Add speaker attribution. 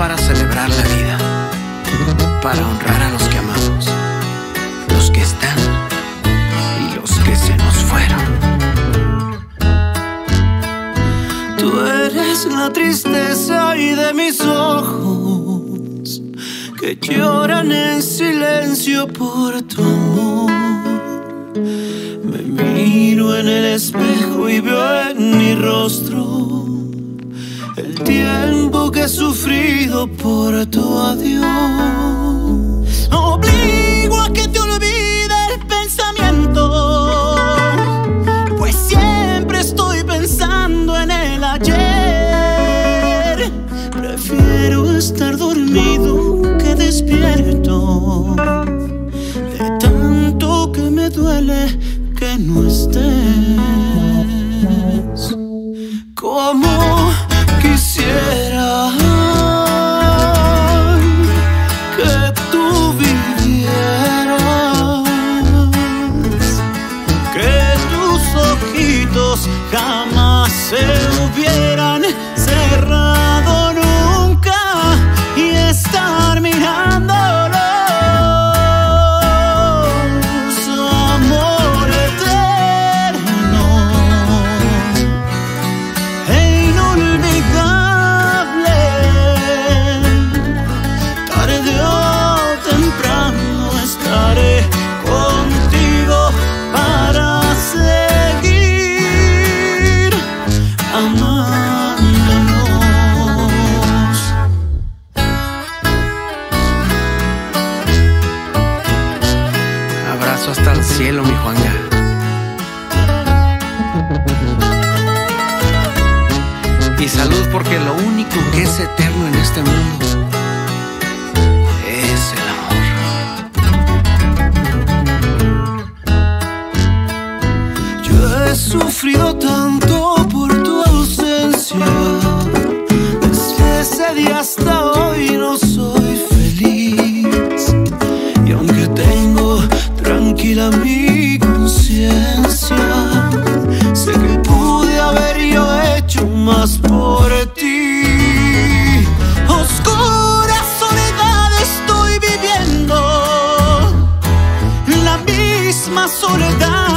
Speaker 1: para celebrar la vida, para honrar a los que amamos, los que están y los que se nos fueron. Tú eres la tristeza y de mis ojos que lloran en silencio por tu amor. Me miro
Speaker 2: en el
Speaker 1: espejo y veo en mi
Speaker 2: rostro tiempo que he sufrido por
Speaker 1: tu
Speaker 2: adiós. Obligo a que te olvide el pensamiento, pues siempre estoy pensando en el ayer. Prefiero estar dormido que despierto, de tanto que me duele que no estés. Como ojitos jamás se hubieran cerrado nunca y estar mirándolos, amor eterno e inolvidable. Tarde
Speaker 1: cielo, mi Juanga. Y salud porque lo único que es eterno en este mundo es el amor. Yo he sufrido tanto tranquila mi conciencia, sé que
Speaker 2: pude haber yo hecho más por ti. Oscura soledad estoy viviendo la misma soledad